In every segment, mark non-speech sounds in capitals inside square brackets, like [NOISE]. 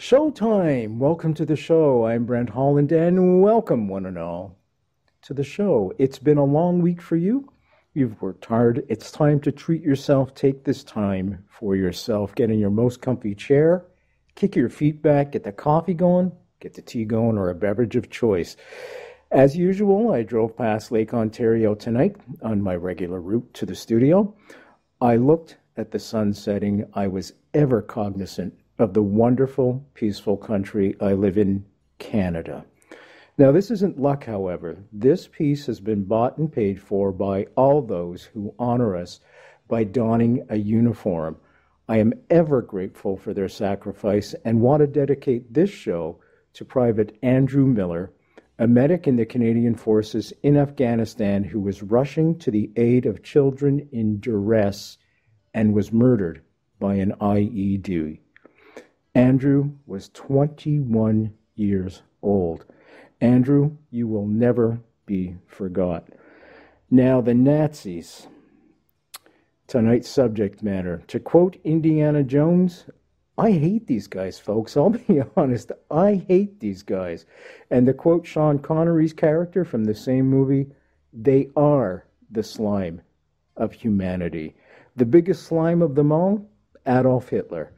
Showtime! Welcome to the show. I'm Brent Holland, and welcome, one and all, to the show. It's been a long week for you. You've worked hard. It's time to treat yourself. Take this time for yourself. Get in your most comfy chair, kick your feet back, get the coffee going, get the tea going, or a beverage of choice. As usual, I drove past Lake Ontario tonight on my regular route to the studio. I looked at the sun setting. I was ever cognizant of the wonderful, peaceful country I live in, Canada. Now, this isn't luck, however. This peace has been bought and paid for by all those who honor us by donning a uniform. I am ever grateful for their sacrifice and want to dedicate this show to Private Andrew Miller, a medic in the Canadian Forces in Afghanistan who was rushing to the aid of children in duress and was murdered by an IED. Andrew was 21 years old. Andrew, you will never be forgot. Now, the Nazis. Tonight's subject matter. To quote Indiana Jones, I hate these guys, folks. I'll [LAUGHS] be honest. I hate these guys. And to quote Sean Connery's character from the same movie, they are the slime of humanity. The biggest slime of them all, Adolf Hitler.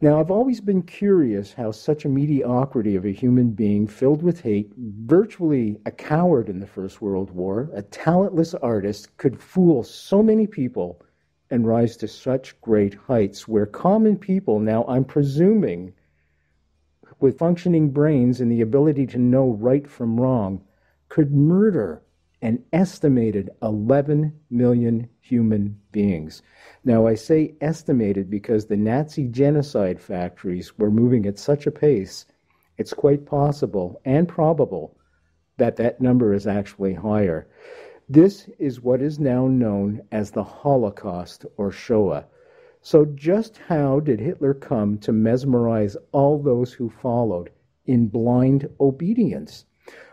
Now, I've always been curious how such a mediocrity of a human being filled with hate, virtually a coward in the First World War, a talentless artist, could fool so many people and rise to such great heights where common people, now I'm presuming, with functioning brains and the ability to know right from wrong, could murder an estimated 11 million human beings. Now, I say estimated because the Nazi genocide factories were moving at such a pace, it's quite possible and probable that that number is actually higher. This is what is now known as the Holocaust or Shoah. So, just how did Hitler come to mesmerize all those who followed in blind obedience?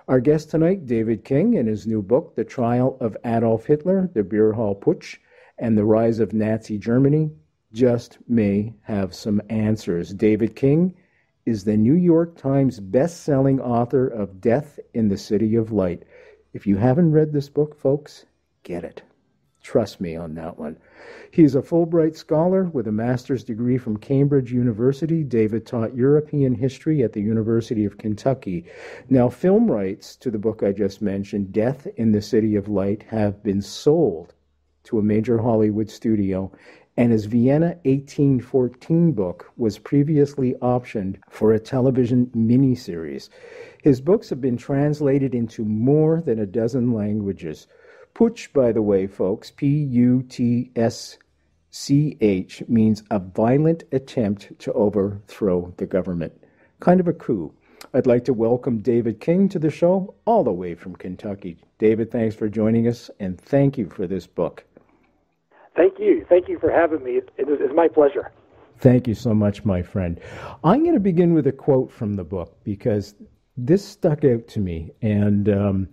Our guest tonight, David King, in his new book, The Trial of Adolf Hitler, The Beer Hall Putsch, and the Rise of Nazi Germany, just may have some answers. David King is the New York Times best-selling author of Death in the City of Light. If you haven't read this book, folks, get it. Trust me on that one. He is a Fulbright scholar with a master's degree from Cambridge University. David taught European history at the University of Kentucky. Now, film rights to the book I just mentioned, Death in the City of Light, have been sold to a major Hollywood studio, and his Vienna 1814 book was previously optioned for a television miniseries. His books have been translated into more than a dozen languages. Putsch, by the way, folks, P U T S C H, means a violent attempt to overthrow the government. Kind of a coup. I'd like to welcome David King to the show, all the way from Kentucky. David, thanks for joining us, and thank you for this book. Thank you. Thank you for having me. It is my pleasure. Thank you so much, my friend. I'm going to begin with a quote from the book because this stuck out to me, and um,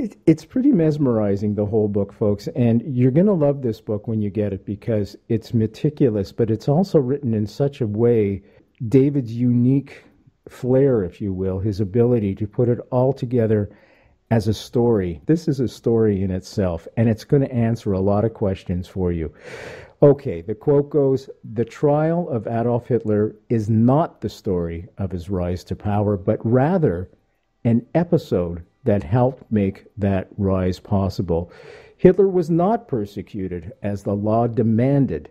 it, it's pretty mesmerizing, the whole book, folks. And you're going to love this book when you get it because it's meticulous, but it's also written in such a way, David's unique flair, if you will, his ability to put it all together as a story. This is a story in itself, and it's going to answer a lot of questions for you. Okay, the quote goes The trial of Adolf Hitler is not the story of his rise to power, but rather an episode that helped make that rise possible. Hitler was not persecuted as the law demanded.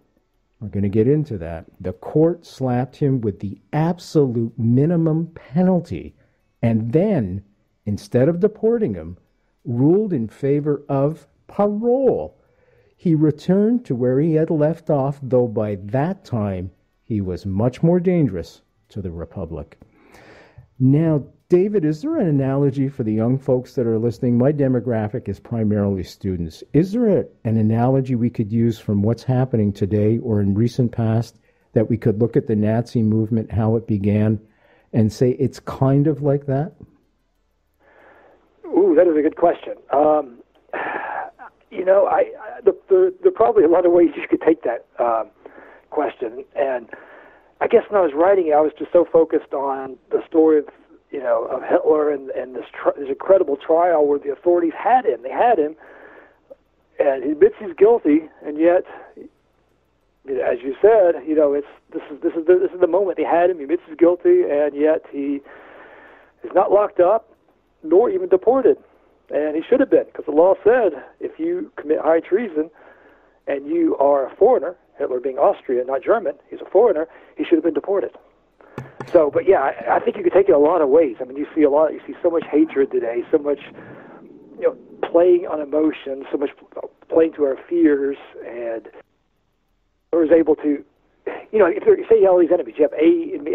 We're going to get into that. The court slapped him with the absolute minimum penalty and then, instead of deporting him, ruled in favor of parole. He returned to where he had left off, though by that time he was much more dangerous to the Republic. Now, David, is there an analogy for the young folks that are listening? My demographic is primarily students. Is there a, an analogy we could use from what's happening today or in recent past that we could look at the Nazi movement, how it began, and say it's kind of like that? Ooh, that is a good question. Um, you know, I, I the, the, there are probably a lot of ways you could take that um, question, and I guess when I was writing it, I was just so focused on the story of you know of Hitler and and this tr- this incredible trial where the authorities had him. They had him, and he admits he's guilty, and yet, as you said, you know, it's this is this is the, this is the moment they had him. He admits he's guilty, and yet he is not locked up, nor even deported, and he should have been because the law said if you commit high treason, and you are a foreigner, Hitler being Austrian, not German, he's a foreigner, he should have been deported. So, but yeah, I, I think you could take it a lot of ways. I mean, you see a lot, you see so much hatred today, so much, you know, playing on emotions, so much playing to our fears, and I was able to, you know, if you say you have all these enemies, you have A,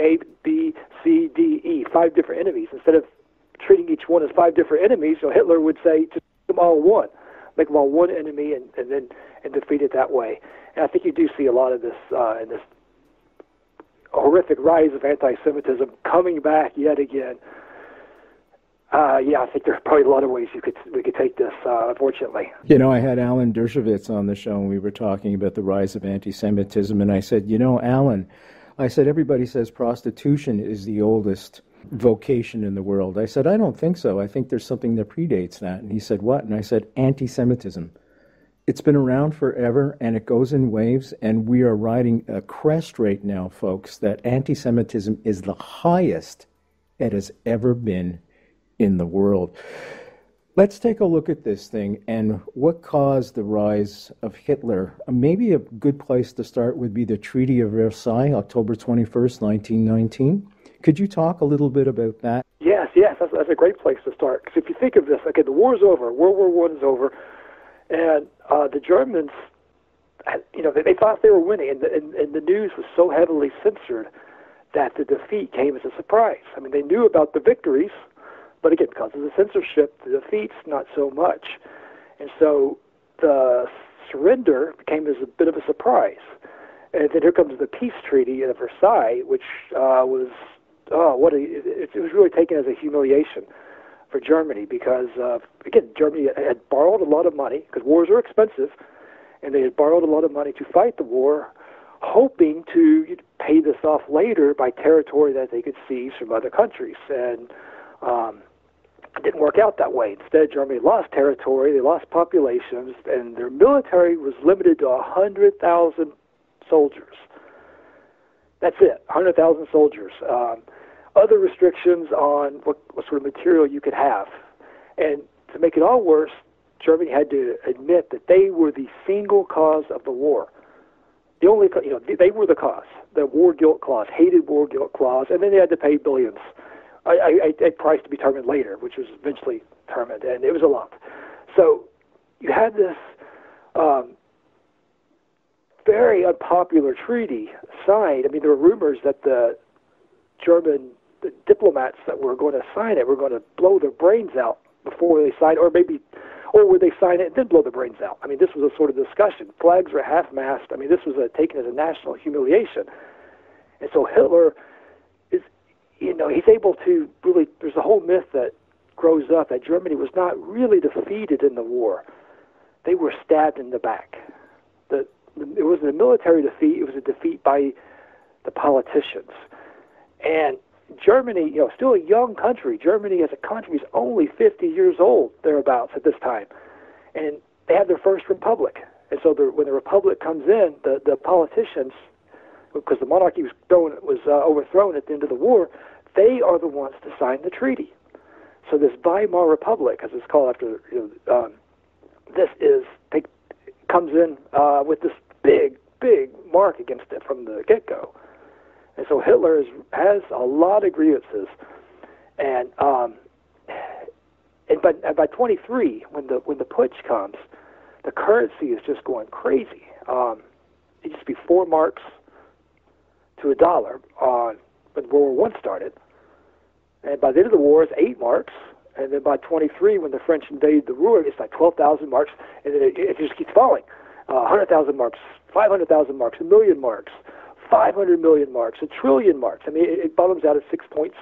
A, B, C, D, E, five different enemies. Instead of treating each one as five different enemies, so Hitler would say to them all one, make them all one enemy, and, and then and defeat it that way. And I think you do see a lot of this uh, in this horrific rise of anti-Semitism coming back yet again. Uh, yeah, I think there are probably a lot of ways you could we could take this. Uh, unfortunately, you know, I had Alan Dershowitz on the show, and we were talking about the rise of anti-Semitism, and I said, you know, Alan, I said everybody says prostitution is the oldest vocation in the world. I said I don't think so. I think there's something that predates that. And he said what? And I said anti-Semitism. It's been around forever and it goes in waves, and we are riding a crest right now, folks, that anti Semitism is the highest it has ever been in the world. Let's take a look at this thing and what caused the rise of Hitler. Uh, maybe a good place to start would be the Treaty of Versailles, October 21st, 1919. Could you talk a little bit about that? Yes, yes, that's, that's a great place to start. Because if you think of this, okay, the war's over, World War One is over, and uh, the Germans, you know, they, they thought they were winning, and the, and, and the news was so heavily censored that the defeat came as a surprise. I mean, they knew about the victories, but again, because of the censorship, the defeats not so much, and so the surrender became as a bit of a surprise. And then here comes the peace treaty of Versailles, which uh, was oh, what a, it, it was really taken as a humiliation for Germany because, uh, again, Germany had borrowed a lot of money because wars are expensive, and they had borrowed a lot of money to fight the war, hoping to pay this off later by territory that they could seize from other countries. And um, it didn't work out that way. Instead, Germany lost territory, they lost populations, and their military was limited to 100,000 soldiers. That's it, 100,000 soldiers. Um, other restrictions on what, what sort of material you could have. And to make it all worse, Germany had to admit that they were the single cause of the war. The only, you know, they were the cause. The war guilt clause, hated war guilt clause, and then they had to pay billions. I, I, a price to be determined later, which was eventually determined, and it was a lot. So you had this um, very unpopular treaty signed. I mean, there were rumors that the German the diplomats that were going to sign it were going to blow their brains out before they signed, or maybe, or would they sign it and then blow their brains out? I mean, this was a sort of discussion. Flags were half-mast. I mean, this was a, taken as a national humiliation. And so Hitler is, you know, he's able to really. There's a whole myth that grows up that Germany was not really defeated in the war; they were stabbed in the back. The, the it wasn't a military defeat; it was a defeat by the politicians. And Germany, you know, still a young country. Germany as a country is only 50 years old, thereabouts, at this time. And they had their first republic. And so the, when the republic comes in, the, the politicians, because the monarchy was, thrown, was uh, overthrown at the end of the war, they are the ones to sign the treaty. So this Weimar Republic, as it's called after, you know, um, this is, they, comes in uh, with this big, big mark against it from the get-go. And so Hitler is, has a lot of grievances. And um, and by, by 23, when the when the putsch comes, the currency is just going crazy. Um, it used to be four marks to a dollar on when World War One started, and by the end of the war, it's eight marks. And then by 23, when the French invade the Ruhr, it's like 12,000 marks, and then it, it just keeps falling. Uh, 100,000 marks, 500,000 marks, a million marks, 500 million marks, a trillion marks. I mean, it, it bottoms out at 6.7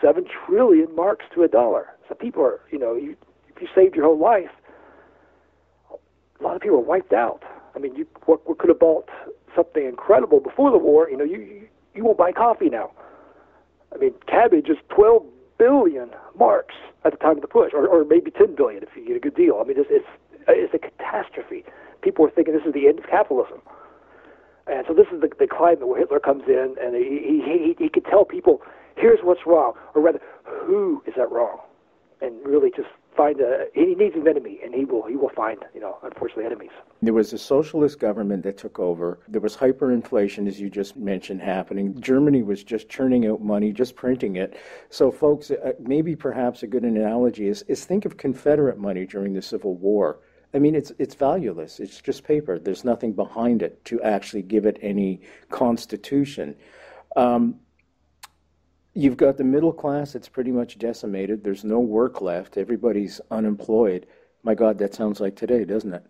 trillion marks to a dollar. So people are, you know, you, if you saved your whole life, a lot of people are wiped out. I mean, you what, what could have bought something incredible before the war, you know, you, you you won't buy coffee now. I mean, cabbage is 12 billion marks at the time of the putsch, or, or maybe 10 billion if you get a good deal. I mean, it's, it's, it's a catastrophe. People are thinking this is the end of capitalism. And so this is the, the climate where Hitler comes in and he, he, he, he could tell people, here's what's wrong, or rather, who is that wrong? And really just find a he needs an enemy and he will he will find you know unfortunately enemies. There was a socialist government that took over. There was hyperinflation as you just mentioned happening. Germany was just churning out money just printing it. So folks uh, maybe perhaps a good analogy is is think of confederate money during the civil war I mean, it's it's valueless. It's just paper. There's nothing behind it to actually give it any constitution. Um, You've got the middle class, it's pretty much decimated. There's no work left. Everybody's unemployed. My God, that sounds like today, doesn't it?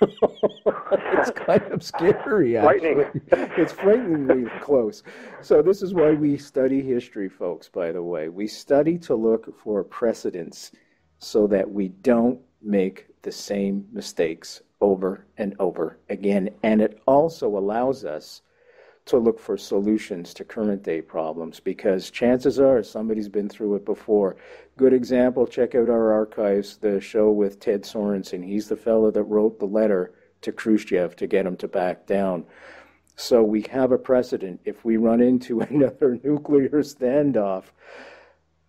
[LAUGHS] it's kind of scary, actually. it's frighteningly close. So, this is why we study history, folks, by the way. We study to look for precedents so that we don't make the same mistakes over and over again. And it also allows us to look for solutions to current day problems because chances are somebody's been through it before. Good example, check out our archives, the show with Ted Sorensen. He's the fellow that wrote the letter to Khrushchev to get him to back down. So we have a precedent. If we run into [LAUGHS] another nuclear standoff,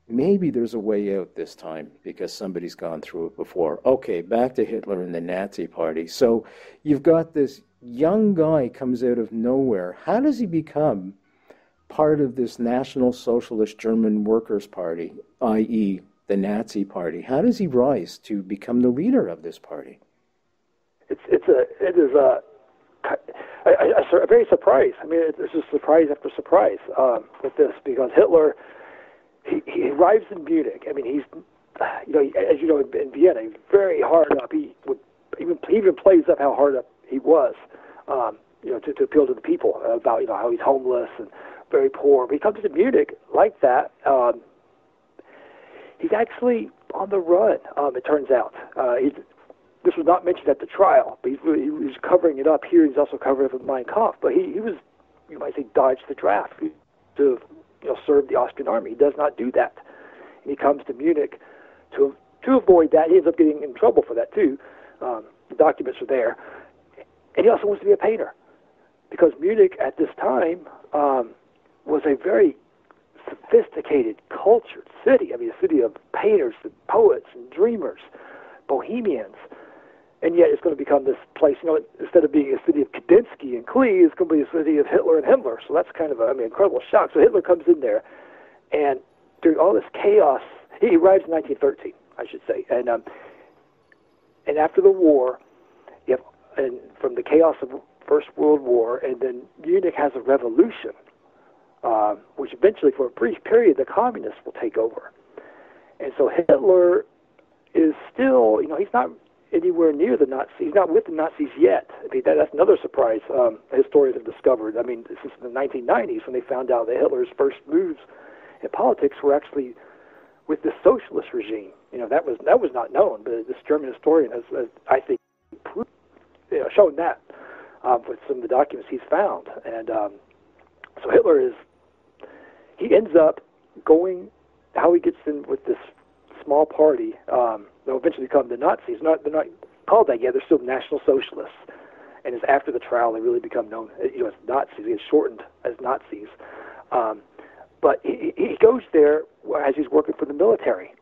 maybe there's a way out this time because somebody's gone through it before. Okay, back to Hitler and the Nazi Party. So you've got this young guy comes out of nowhere. How does he become part of this National Socialist German Workers' Party, i.e., the Nazi Party? How does he rise to become the leader of this party? It's it's a it is a, very surprise. I mean, it's just surprise after surprise um, with this because Hitler he, he arrives in Munich. I mean, he's you know as you know in Vienna, he's very hard up. He would even he even plays up how hard up he was, um, you know, to, to appeal to the people about you know how he's homeless and very poor. But he comes to Munich like that. Um, he's actually on the run. Um, it turns out uh, he's. This was not mentioned at the trial, but he's, he was covering it up here. He's also covering it with Mein Kampf. But he, he was, you might say, dodged the draft to you know serve the Austrian army. He does not do that, and he comes to Munich to to avoid that. He ends up getting in trouble for that too. Um, the documents are there, and he also wants to be a painter because Munich at this time um, was a very sophisticated, cultured city. I mean, a city of painters and poets and dreamers, bohemians. And yet it's going to become this place, you know, instead of being a city of Kandinsky and Klee, it's going to be a city of Hitler and Himmler. So that's kind of a, I mean, incredible shock. So Hitler comes in there, and during all this chaos, he arrives in 1913, I should say. And, um, and after the war, you have and from the chaos of First World War, and then Munich has a revolution, uh, which eventually, for a brief period, the communists will take over. And so Hitler is still, you know, he's not anywhere near the Nazis. He's not with the Nazis yet. I mean, that, that's another surprise um, historians have discovered. I mean, since the 1990s, when they found out that Hitler's first moves in politics were actually with the socialist regime. You know, that was that was not known, but this German historian has, has I think, proved you know, shown that um, with some of the documents he's found. And um, so Hitler is, he ends up going, how he gets in with this small party, um, they'll eventually become the Nazis. Not, they're not called that yet, they're still National Socialists. And it's after the trial they really become known you know, as Nazis. They get shortened as Nazis. Um, but he, he goes there as he's working for the military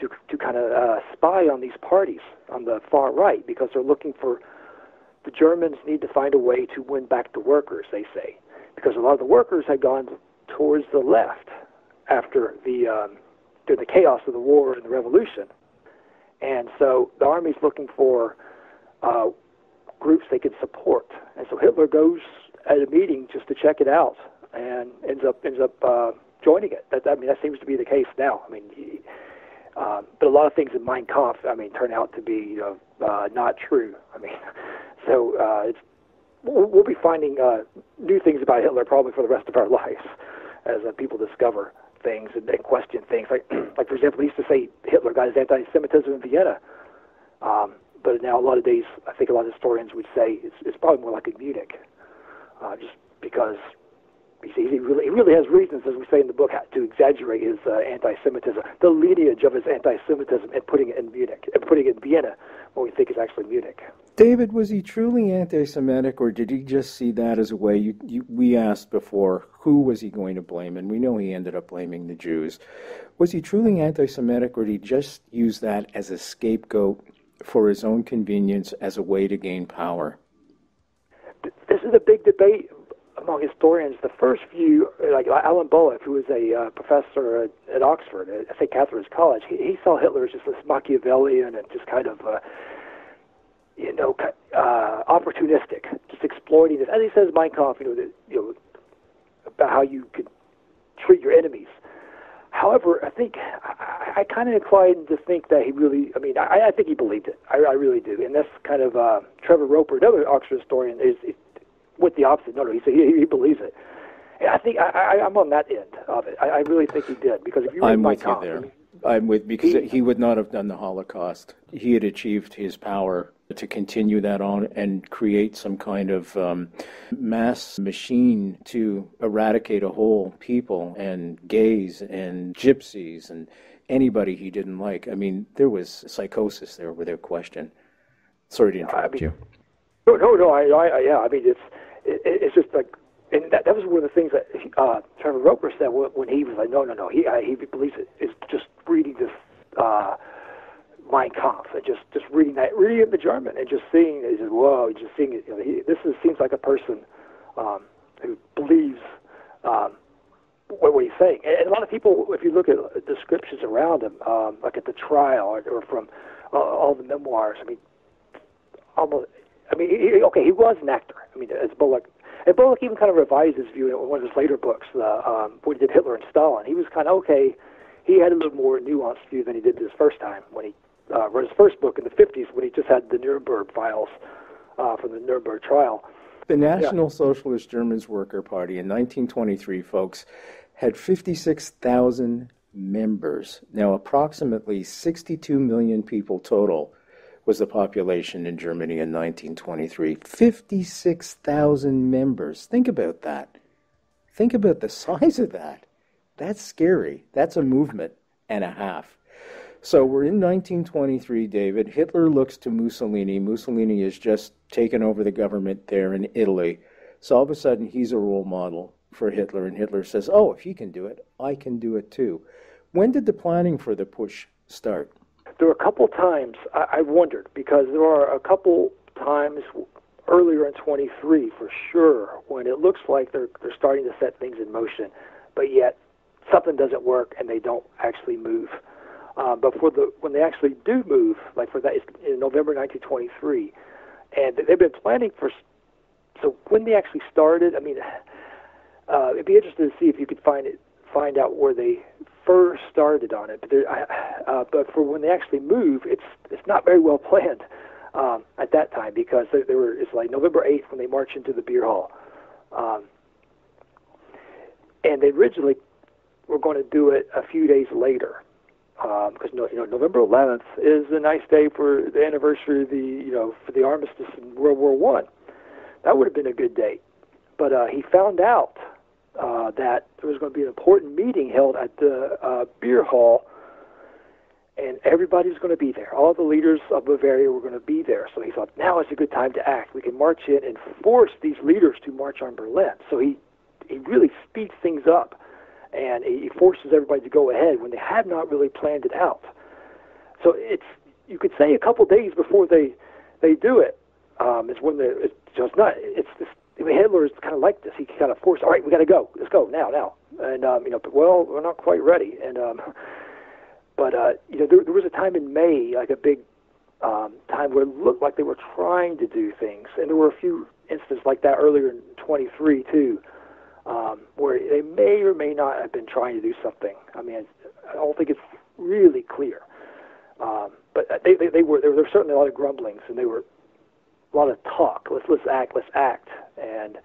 to to kind of uh, spy on these parties on the far right because they're looking for the Germans need to find a way to win back the workers, they say, because a lot of the workers had gone towards the left after the um, during the chaos of the war and the revolution, and so the army's looking for uh, groups they could support, and so Hitler goes at a meeting just to check it out and ends up ends up uh, joining it. That I mean that seems to be the case now. I mean. He, um, but a lot of things in Mein Kampf, I mean, turn out to be you know, uh, not true. I mean, [LAUGHS] so uh, it's we'll, we'll be finding uh, new things about Hitler probably for the rest of our [LAUGHS] lives as uh, people discover things and, and question things. Like, [CLEARS THROAT] like for example, they used to say Hitler got his anti-Semitism in Vienna, um, but now a lot of days, I think a lot of historians would say it's, it's probably more like in Munich, uh, just because he, he really he really has reasons, as we say in the book, to exaggerate his uh, anti-Semitism, the lineage of his anti-Semitism, and putting it in Munich, and putting it in Vienna, what we think is actually Munich. David, was he truly anti-Semitic, or did he just see that as a way? You, you, we asked before, who was he going to blame, and we know he ended up blaming the Jews. Was he truly anti-Semitic, or did he just use that as a scapegoat for his own convenience, as a way to gain power? This is a big debate among historians, the first few, like Alan Bullock, who was a uh, professor at, at Oxford, at St. Catherine's College, he, he saw Hitler as just this Machiavellian and just kind of, uh, you know, uh, opportunistic, just exploiting this. As he says, Mein Kampf, you know, the, you know, about how you could treat your enemies. However, I think I, I kind of inclined to think that he really, I mean, I, I think he believed it. I, I really do. And that's kind of uh, Trevor Roper, another Oxford historian, is, is with the opposite. No, no, he said he, he believes it. And I think I, I, I'm on that end of it. I, I really think he did because if you read I'm my with you there. I'm with because he, he would not have done the Holocaust. He had achieved his power to continue that on and create some kind of um, mass machine to eradicate a whole people and gays and gypsies and anybody he didn't like. I mean, there was psychosis there with their question. Sorry to interrupt I mean, you. No, no, no. I, I, yeah. I mean, it's it, it's just like, and that, that was one of the things that uh, Trevor Roper said when he was like, no, no, no, he uh, he believes it is just reading this uh, Mein Kampf and just just reading that, reading the German and just seeing it, just whoa, just seeing it. You know, he, this is, seems like a person um, who believes um, what, what he's saying. And, and a lot of people, if you look at descriptions around him, um, like at the trial or, or from uh, all the memoirs, I mean, almost I mean, he, okay, he was an actor. I mean, as Bullock, and Bullock even kind of revised his view in one of his later books, uh, um, when he did Hitler and Stalin. He was kind of okay. He had a little more nuanced view than he did this first time when he uh, wrote his first book in the 50s when he just had the Nuremberg files uh, from the Nuremberg trial. The National yeah. Socialist Germans Worker Party in 1923, folks, had 56,000 members. Now, approximately 62 million people total was the population in Germany in 1923. 56,000 members. Think about that. Think about the size of that. That's scary. That's a movement and a half. So we're in 1923, David. Hitler looks to Mussolini. Mussolini has just taken over the government there in Italy. So all of a sudden, he's a role model for Hitler, and Hitler says, Oh, if he can do it, I can do it too. When did the planning for the putsch start? There were a couple times I, I wondered because there are a couple times earlier in 23 for sure when it looks like they're they're starting to set things in motion, but yet something doesn't work and they don't actually move. Um, but for the when they actually do move, like for that in November 1923, and they've been planning for. So when they actually started, I mean, [SIGHS] uh, it'd be interesting to see if you could find it, find out where they first started on it, but there, uh, but for when they actually move, it's it's not very well [LAUGHS] planned um, at that time because they, they were it's like November eighth when they march into the beer hall, um, and they originally were going to do it a few days later because um, you know November 11th is a nice day for the anniversary of the you know for the armistice in World War One. That would have been a good date, but uh, he found out that there was going to be an important meeting held at the uh, beer hall, and everybody was going to be there. All the leaders of Bavaria were going to be there. So he thought, now is a good time to act. We can march in and force these leaders to march on Berlin. So he he really speeds things up, and he forces everybody to go ahead when they had not really planned it out. So it's you could say a couple days before they they do it um, is when the it's just not it's this Hitler is kind of like this. He kind of forced, all right, we got to go. Let's go now, now. And um, you know, but well, we're not quite ready. And um, [LAUGHS] but uh, you know, there, there was a time in May, like a big um, time where it looked like they were trying to do things, and there were a few instances like that earlier in 23 too, um, where they may or may not have been trying to do something. I mean, I don't think it's really clear. Um, but they, they, they were there were certainly a lot of grumblings, and they were a lot of talk. Let's let's act. Let's act. And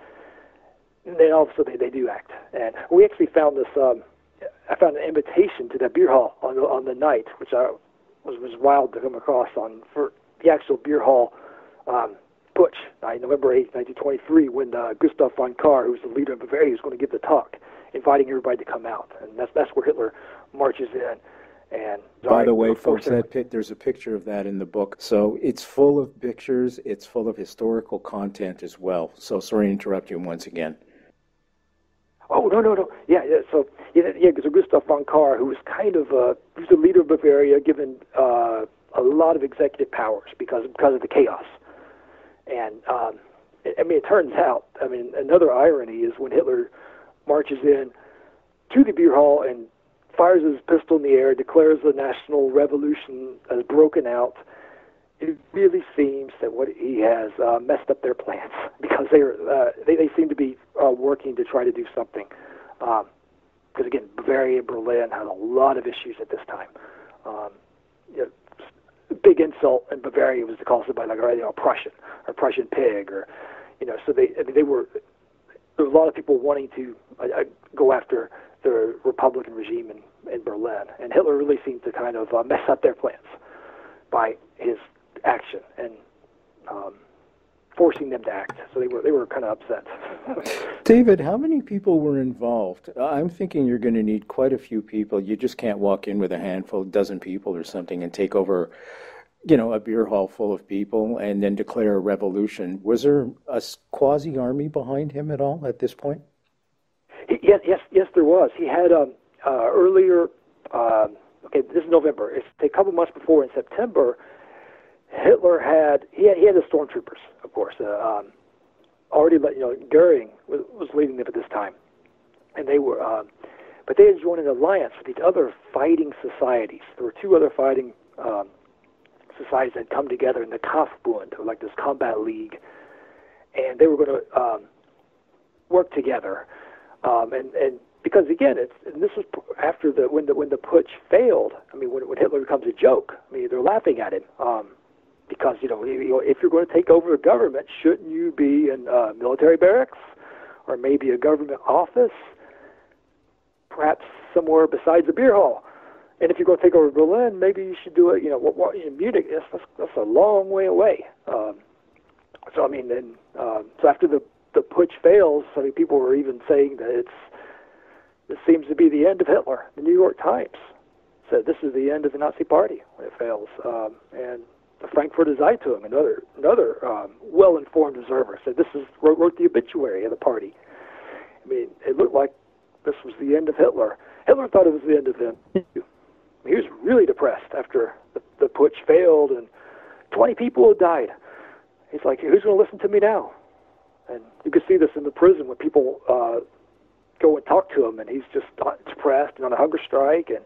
then all of a sudden they, they do act. And we actually found this. Um, I found an invitation to that beer hall on the on the night, which I was was wild to come across on for the actual beer hall. Um, putsch, uh, November 8, 1923, when uh, Gustav von Kahr, who was the leader of Bavaria, was going to give the talk, inviting everybody to come out, and that's that's where Hitler marches in. And by the way, folks, that pic, there's a picture of that in the book. So it's full of pictures. It's full of historical content as well. So sorry to interrupt you once again. Oh no no no yeah yeah so yeah yeah because Gustav von Kahr who was kind of uh he was the leader of Bavaria given uh, a lot of executive powers because because of the chaos and um, I mean it turns out I mean another irony is when Hitler marches in to the beer hall and fires his pistol in the air declares the national revolution has broken out it really seems that what he has uh, messed up their plans [LAUGHS] because they are uh, they, they seem to be uh, working to try to do something. Because um, again, Bavaria and Berlin had a lot of issues at this time. Um, you know, big insult in Bavaria was to call somebody like you know Prussian or Prussian pig or you know so they I mean, they were there were a lot of people wanting to uh, uh go after the Republican regime in, in Berlin, and Hitler really seemed to kind of uh, mess up their plans by his action and um, forcing them to act. So they were they were kind of upset. [LAUGHS] David, how many people were involved? I'm thinking you're going to need quite a few people. You just can't walk in with a handful, a dozen people or something, and take over. You know, a beer hall full of people, and then declare a revolution. Was there a quasi army behind him at all at this point? Yes, yes, yes, there was. He had um, uh, earlier. Uh, okay, this is November. It's a couple months before in September Hitler had he had, he had the stormtroopers, of course. Uh, um, already, you know, Goering was, was leading them at this time, and they were, uh, but they had joined an alliance with these other fighting societies. There were two other fighting um, societies that had come together in the Kampfbund, like this combat league, and they were going to um, work together. Um, and and because again, it's and this was after the when the when the putsch failed. I mean, when when Hitler becomes a joke. I mean, they're laughing at him. Um, because you know if you're going to take over a government, shouldn't you be in uh, military barracks or maybe a government office, perhaps somewhere besides the beer hall? And if you're going to take over Berlin, maybe you should do it. You know, what, what in Munich? That's, that's that's a long way away. Um, so I mean, and um, so after the the putsch fails, I mean, people were even saying that it's this seems to be the end of Hitler. The New York Times said this is the end of the Nazi Party when it fails, um, and the Frankfurter Zeitung, another another um, well-informed observer, said this is wrote, wrote the obituary of the party. I mean, it looked like this was the end of Hitler. Hitler thought it was the end of him. [LAUGHS] He was really depressed after the, the putsch failed and 20 people had died. He's like, who's going to listen to me now? And you can see this in the prison when people uh, go and talk to him, and he's just depressed and on a hunger strike, and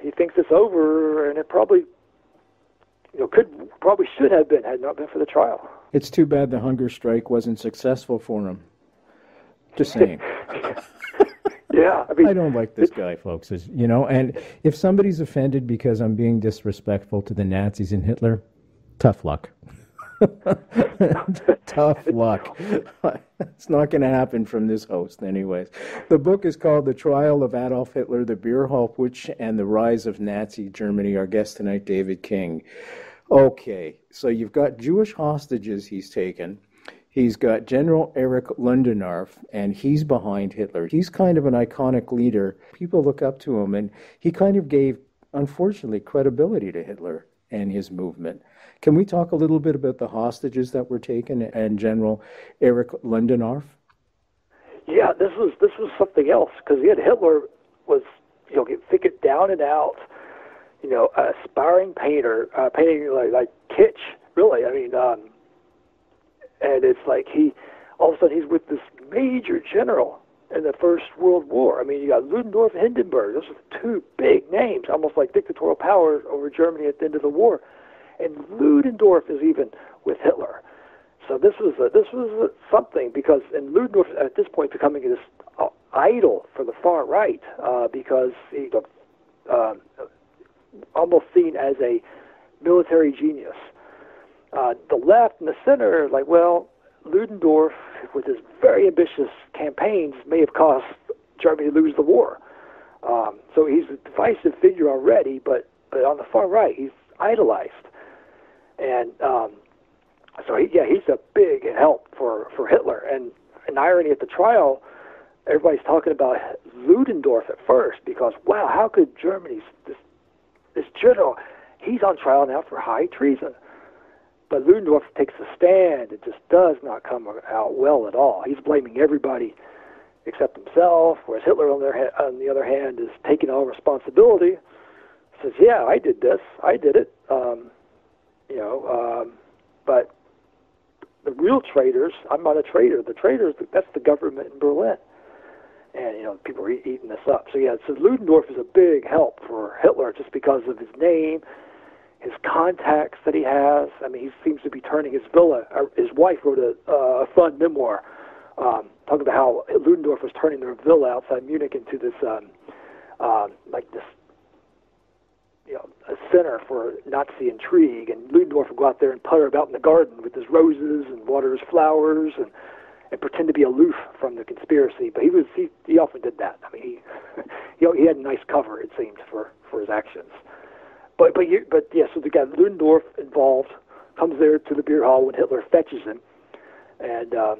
he thinks it's over, and it probably you know, could probably should have been had not been for the trial. It's too bad the hunger strike wasn't successful for him. Just saying. [LAUGHS] yeah, I mean, I don't like this guy, folks. You know, and if somebody's offended because I'm being disrespectful to the Nazis and Hitler, tough luck. [LAUGHS] Tough luck. it's not going to happen from this host, anyways. The book is called The Trial of Adolf Hitler, the Beer Hall Putsch, and the Rise of Nazi Germany. Our guest tonight, David King. Okay, so you've got Jewish hostages he's taken. He's got General Erich Ludendorff, and he's behind Hitler. He's kind of an iconic leader. People look up to him, and he kind of gave, unfortunately, credibility to Hitler and his movement. Can we talk a little bit about the hostages that were taken and General Eric Ludendorff? Yeah, this was this was something else because had Hitler was you know get figured down and out, you know, aspiring painter, uh, painting like like kitsch, really. I mean, um, and it's like he all of a sudden he's with this major general in the First World War. I mean, you got Ludendorff, Hindenburg. Those are two big names, almost like dictatorial powers over Germany at the end of the war and Ludendorff is even with Hitler. So this was a, this was a, something because and Ludendorff at this point becoming this uh, idol for the far right uh, because he uh, almost seen as a military genius. Uh, the left and the center like well Ludendorff with his very ambitious campaigns may have cost Germany to lose the war. Um, so he's a divisive figure already, but but on the far right he's idolized. And um, so he, yeah, he's a big help for for Hitler. And an irony at the trial, everybody's talking about Ludendorff at first because wow, how could Germany's this this general, he's on trial now for high treason. But Ludendorff takes a stand. It just does not come out well at all. He's blaming everybody except himself, whereas Hitler, on, their, on the other hand, is taking all responsibility. Says, "Yeah, I did this. I did it." Um, you know, um, but the real traitors, I'm not a traitor. The traitors, that's the government in Berlin. And, you know, people are eating this up. So, yeah, so Ludendorff is a big help for Hitler just because of his name, his contacts that he has. I mean, he seems to be turning his villa. Uh, his wife wrote a, uh, a fun memoir um, talking about how Ludendorff was turning their villa outside Munich into this, um, uh, like this you know, a center for Nazi intrigue, and Ludendorff would go out there and putter about in the garden with his roses and water his flowers and and pretend to be aloof from the conspiracy. But he was he, he often did that. I mean, he [LAUGHS] he, he had a nice cover it seemed for for his actions. But but but yeah, so the guy Ludendorff involved comes there to the beer hall when Hitler fetches him, and um,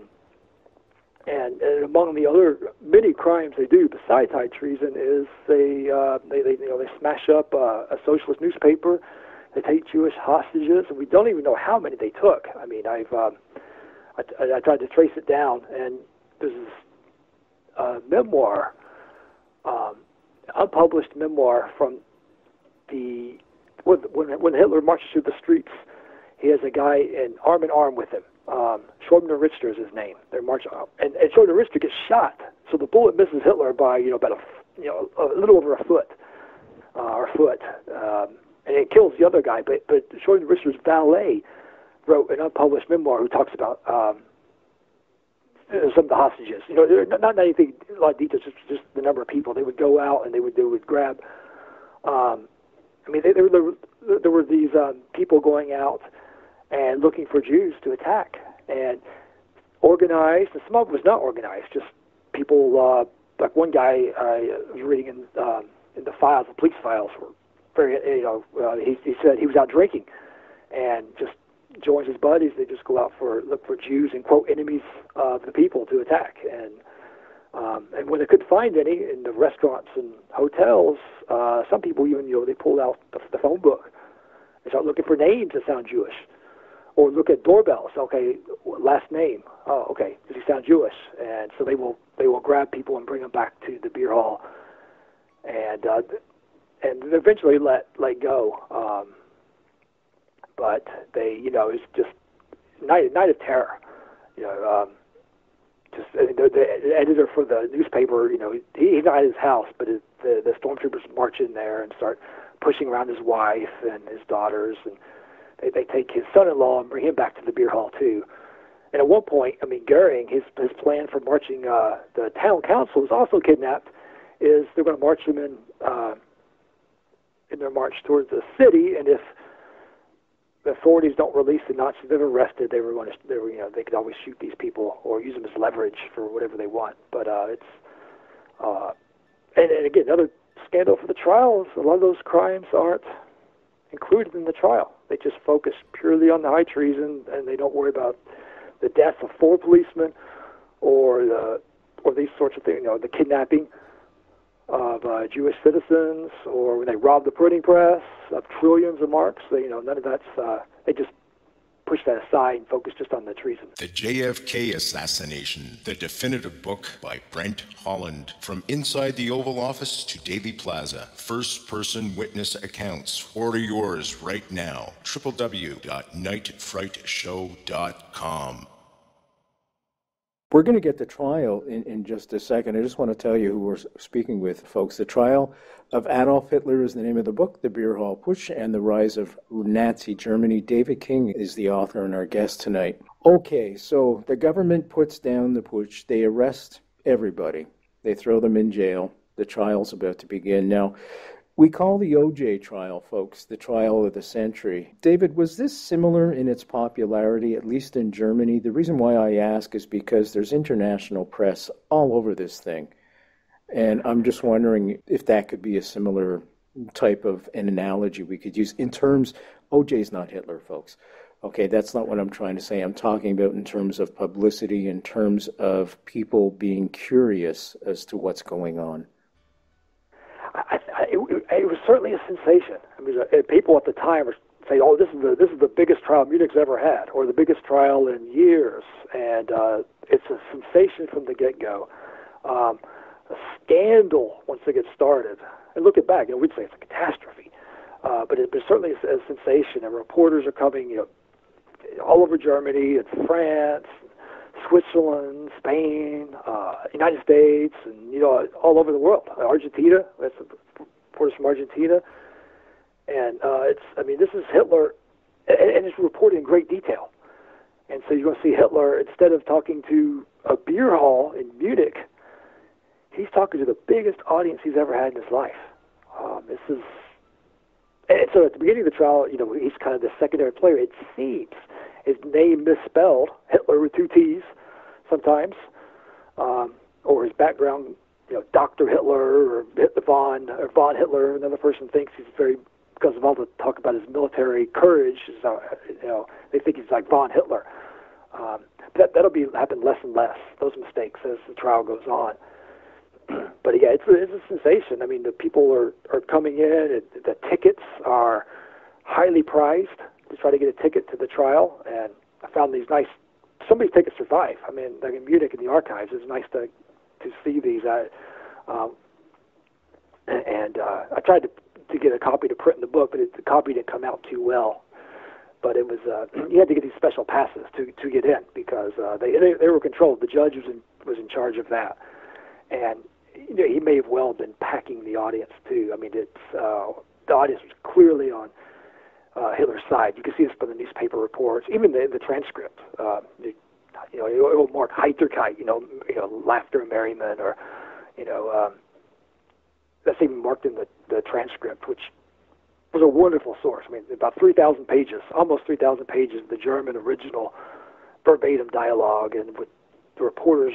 and, and among the other many crimes they do besides high treason is they uh, they, they you know they smash up uh, a socialist newspaper, they take Jewish hostages, and we don't even know how many they took. I mean, I've um, I, I tried to trace it down, and there's this uh, memoir, um, unpublished memoir from the when when Hitler marches through the streets. He has a guy in arm in arm with him um, Scheubner-Richter is his name. They're marching, and, and Scheubner-Richter gets shot. So the bullet misses Hitler by you know about a you know a little over a foot, uh, or a foot, um, and it kills the other guy. But but Scheubner-Richter's valet wrote an unpublished memoir who talks about um, some of the hostages. You know, not, not anything a lot of details, just just the number of people. They would go out and they would they would grab. Um, I mean, there, there, there were these um, people going out and looking for Jews to attack. And organized, and some was not organized, just people, uh, like one guy I was reading in, um, in the files, the police files, were very, you know, uh, he, he said he was out drinking and just joins his buddies. They just go out for look for Jews and quote enemies of the people to attack. And um, and when they couldn't find any in the restaurants and hotels, uh, some people even you know they pulled out the, the phone book and started looking for names that sound Jewish or look at doorbells. Okay, last name. Oh, okay. Does he sound Jewish? And so they will they will grab people and bring them back to the beer hall, and uh, and eventually let let go. Um, but they, you know, it's just night night of terror. You know, um, just uh, the, the editor for the newspaper. You know, he, he's not at his house, but his, the the stormtroopers march in there and start pushing around his wife and his daughters and they, they take his son-in-law and bring him back to the beer hall too. And at one point, I mean, Goering, his his plan for marching uh, the town council is also kidnapped. Is they're going to march them in uh, in their march towards the city, and if authorities don't release the Nazis they've arrested, they were going to, they were, you know, they could always shoot these people or use them as leverage for whatever they want. But uh, it's, uh, and, and again, another scandal for the trials. A lot of those crimes aren't included in the trial. They just focus purely on the high treason, and they don't worry about the death of four policemen or the or these sorts of things. You know, the kidnapping of uh, Jewish citizens, or when they rob the printing press of trillions of marks. They, you know, none of that's. Uh, they just push that aside and focus just on the treason. The JFK Assassination, the definitive book by Brent Holland. From inside the Oval Office to Dealey Plaza, first person witness accounts. Order yours right now. www.nightfrightshow.com. We're going to get to trial in, in just a second. I just want to tell you who we're speaking with, folks. The trial of Adolf Hitler is the name of the book, The Beer Hall Putsch and the Rise of Nazi Germany. David King is the author and our guest tonight. Okay, so the government puts down the putsch. They arrest everybody, they throw them in jail. The trial's about to begin. Now, we call the OJ trial, folks, the trial of the century. David, was this similar in its popularity, at least in Germany? The reason why I ask is because there's international press all over this thing. And I'm just wondering if that could be a similar type of an analogy we could use in terms OJ's not Hitler, folks. Okay, that's not what I'm trying to say. I'm talking about in terms of publicity, in terms of people being curious as to what's going on. Certainly a sensation. I mean, uh, people at the time were saying, "Oh, this is the this is the biggest trial Munich's ever had, or the biggest trial in years," and uh, it's a sensation from the get-go. Um, a scandal once it gets started. And looking back, you know, we'd say it's a catastrophe, uh, but it was certainly a, a sensation. And reporters are coming, you know, all over Germany and France, Switzerland, Spain, uh, United States, and you know all over the world. Argentina, that's reporters from Argentina, and uh, it's I mean this is Hitler, and, and it's reported in great detail. And so you're going to see Hitler instead of talking to a beer hall in Munich, he's talking to the biggest audience he's ever had in his life. Um, this is and so at the beginning of the trial, you know, he's kind of the secondary player. It seems his name misspelled, Hitler with two T's, sometimes, um, or his background, you know, Doctor Hitler or von or von Hitler. Another person thinks he's very because of all the talk about his military courage. Uh, you know, they think he's like von Hitler. Um, that that'll be happen less and less. Those mistakes as the trial goes on. [CLEARS THROAT] but yeah, it's a, it's a sensation. I mean, the people are are coming in. It, the tickets are highly prized to try to get a ticket to the trial, and I found these nice. Some of these tickets survive. I mean, like in Munich in the archives, it's nice to to see these. Uh, um, and uh, I tried to to get a copy to print in the book, but it, the copy didn't come out too well. But it was uh, [CLEARS THROAT] you had to get these special passes to to get in because uh, they, they they were controlled. The judge was in was in charge of that, and you know, he may have well been packing the audience too. I mean, it's uh, the audience was clearly on uh, Hitler's side. You can see this from the newspaper reports, even the the transcript. Uh, you know, will mark Heiterkeit, you know, you know, laughter and merriment, or you know, um, that's even marked in the the transcript, which was a wonderful source. I mean, about 3,000 pages, almost 3,000 pages of the German original verbatim dialogue, and with the reporters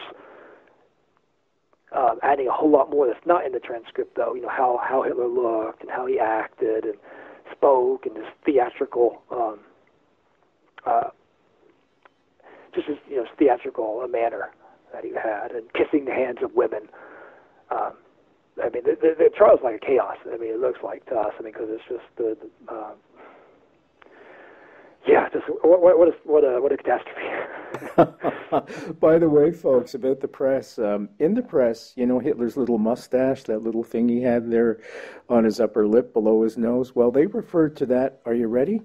uh, adding a whole lot more that's not in the transcript, though. You know how how Hitler looked and how he acted and spoke and his theatrical, um, uh, just his you know theatrical manner that he had, and kissing the hands of women. Um, I mean, the, the, the trial's like a chaos. I mean, it looks like to us. I mean, because it's just the, the uh, yeah, just what what a what a what a catastrophe. [LAUGHS] By the way, folks, about the press, um, in the press, you know Hitler's little mustache, that little thing he had there on his upper lip below his nose. Well, they referred to that. Are you ready?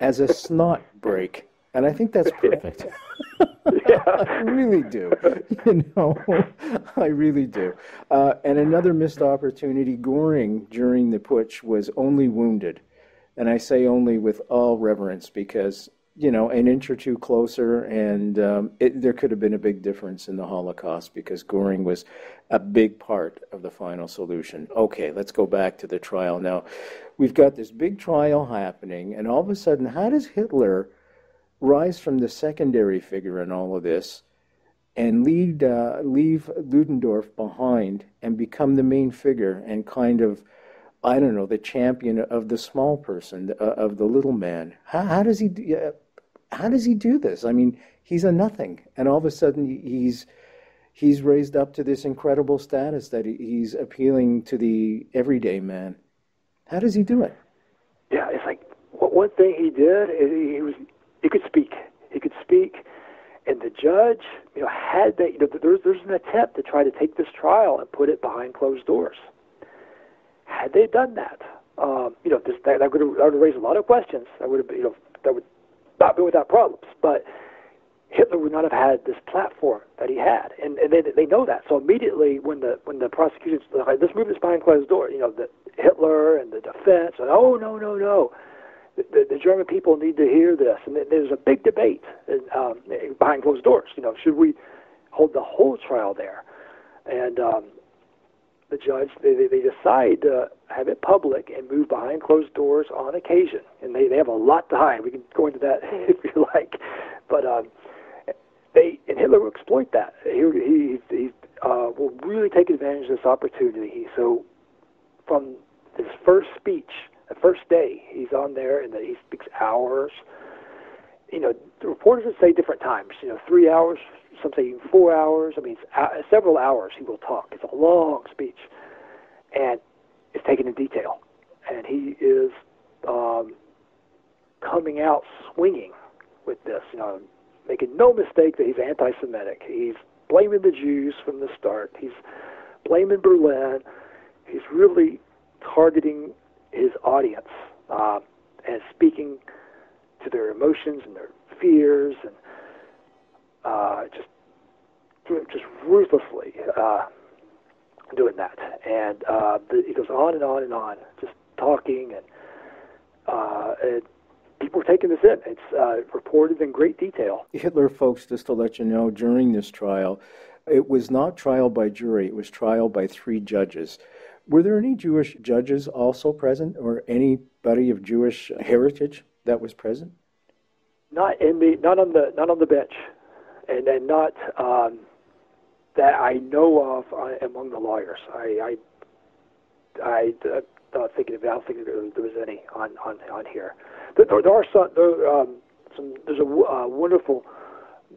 As a snot brake, and I think that's [LAUGHS] perfect. yeah. [LAUGHS] I really do. [LAUGHS] You know, I really do. Uh, and another missed opportunity. Goring during the putsch was only wounded and I say only with all reverence because you know an inch or two closer, and um, it, there could have been a big difference in the Holocaust because Goring was a big part of the final solution. Okay, let's go back to the trial now. We've got this big trial happening, and all of a sudden, how does Hitler rise from the secondary figure in all of this? and lead, uh, leave Ludendorff behind and become the main figure and kind of I don't know, the champion of the small person, uh, of the little man. How, how does he? Uh, how does he do this? I mean, he's a nothing, and all of a sudden he's he's raised up to this incredible status that he's appealing to the everyday man. How does he do it? Yeah, it's like one thing he did he was he could speak. He could speak, and the judge, you know, had that. You know, there's there's an attempt to try to take this trial and put it behind closed doors had they done that, um, you know, this, that, that would have, that would have raised a lot of questions. That would have, you know, that would not be without problems. But Hitler would not have had this platform that he had, and, and they they know that. So immediately, when the when the prosecution like, let's move behind closed doors, you know, the Hitler and the defense, and oh no no no, the, the, German people need to hear this, and there's a big debate um, behind closed doors. You know, should we hold the whole trial there? And um, the judge, they, they, decide to have it public and move behind closed doors on occasion. And they, they have a lot to hide. We can go into that [LAUGHS] if you like. But um, they and Hitler will exploit that. He, he, he uh, will really take advantage of this opportunity. So from his first speech, the first day, he's on there and he speaks hours. you know, the reporters would say different times. You know, three hours, some say four hours. I mean, it's uh, several hours he will talk. It's a long speech, and it's taken in detail. And he is um, coming out swinging with this. You know, making no mistake that he's anti-Semitic. He's blaming the Jews from the start. He's blaming Berlin. He's really targeting his audience uh, and speaking to their emotions and their fears and uh, just just ruthlessly uh, doing that. And uh, the, he goes on and on and on, just talking and, uh, people are taking this in. It's uh, reported in great detail. Hitler, folks, just to let you know, during this trial, it was not trial by jury, it was trial by three judges. Were there any Jewish judges also present or anybody of Jewish heritage that was present? Not in the not on the not on the bench, and and not um, that I know of uh, among the lawyers. I I I uh, not thinking of I don't think there, there was any on on on here. There, there are some there, um, some there's a uh, wonderful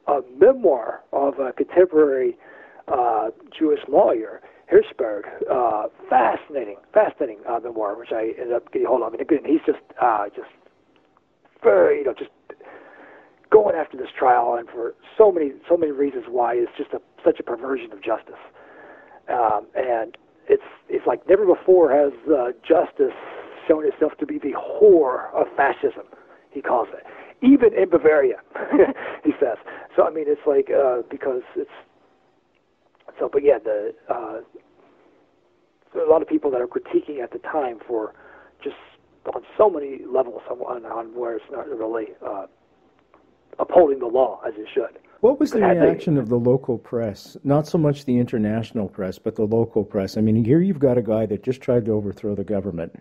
uh, memoir of a contemporary uh, Jewish lawyer Hirschberg. Uh, fascinating, fascinating uh, memoir, which I ended up getting hold of. I mean, again, he's just uh, just very you know just going after this trial and for so many so many reasons why it's just a, such a perversion of justice. Um, and it's it's like never before has uh, justice shown itself to be the whore of fascism. He calls it, even in Bavaria, [LAUGHS] he says. So I mean, it's like uh, because it's so. But yeah, the uh, a lot of people that are critiquing at the time for just on so many levels on, on where it's not really uh, upholding the law as it should. What was the reaction of the local press? Not so much the international press, but the local press. I mean, here you've got a guy that just tried to overthrow the government.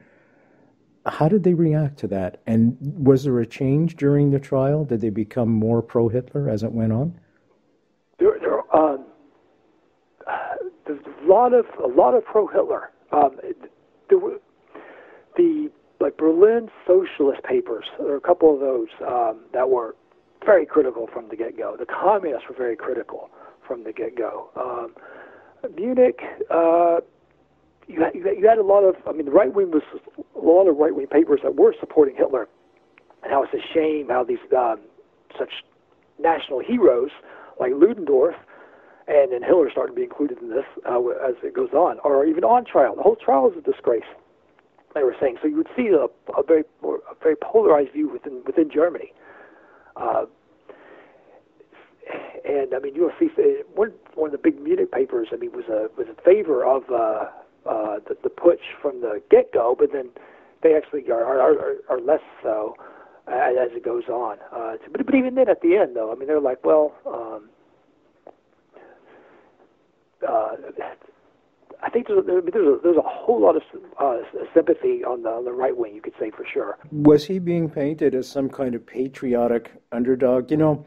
How did they react to that? And was there a change during the trial? Did they become more pro Hitler as it went on? There, there, um, there's a lot of a lot of pro Hitler. Um, there were the like Berlin socialist papers. There were a couple of those um, that were very critical from the get-go. The communists were very critical from the get-go. Um, Munich, uh, you, had, you had a lot of, I mean, the right wing was a lot of right wing papers that were supporting Hitler, and how it's a shame how these um, such national heroes like Ludendorff and then Hitler started to be included in this uh, as it goes on, or even on trial. The whole trial is a disgrace. They were saying so. You would see a, a very a very polarized view within within Germany. Uh, and I mean, you'll see one one of the big Munich papers. I mean, was a was in favor of uh, uh, the, the putsch from the get go, but then they actually are are, are less so as, as it goes on. Uh, but, but even then, at the end, though, I mean, they're like, well. Um, uh, I think there's a, there's a, there's a whole lot of uh, sympathy on the, on the right wing, you could say for sure. Was he being painted as some kind of patriotic underdog? You know,